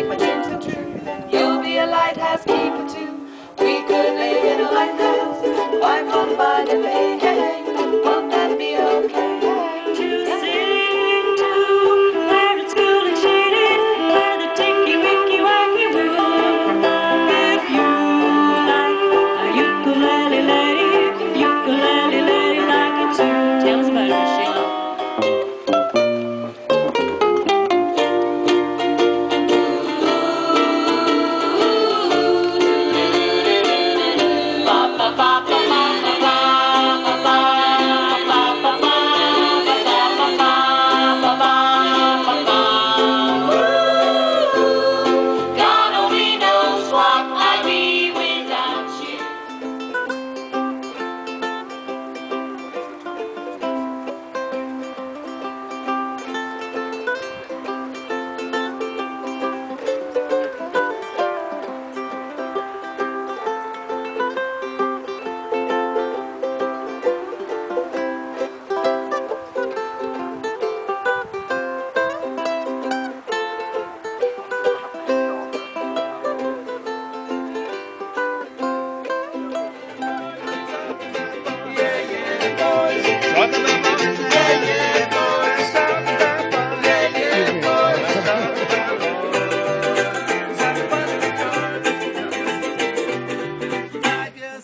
take my dreams come true. You'll be a lighthouse keeper too. We could live in a lighthouse. I'm on by the bay.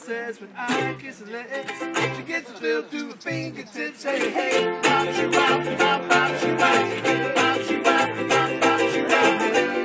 says when I kiss her lips, she gets filled to her fingertips. Hey, hey, bop, she bop, bop, bop, she bop, bop, she bop, bop, bop, she bop.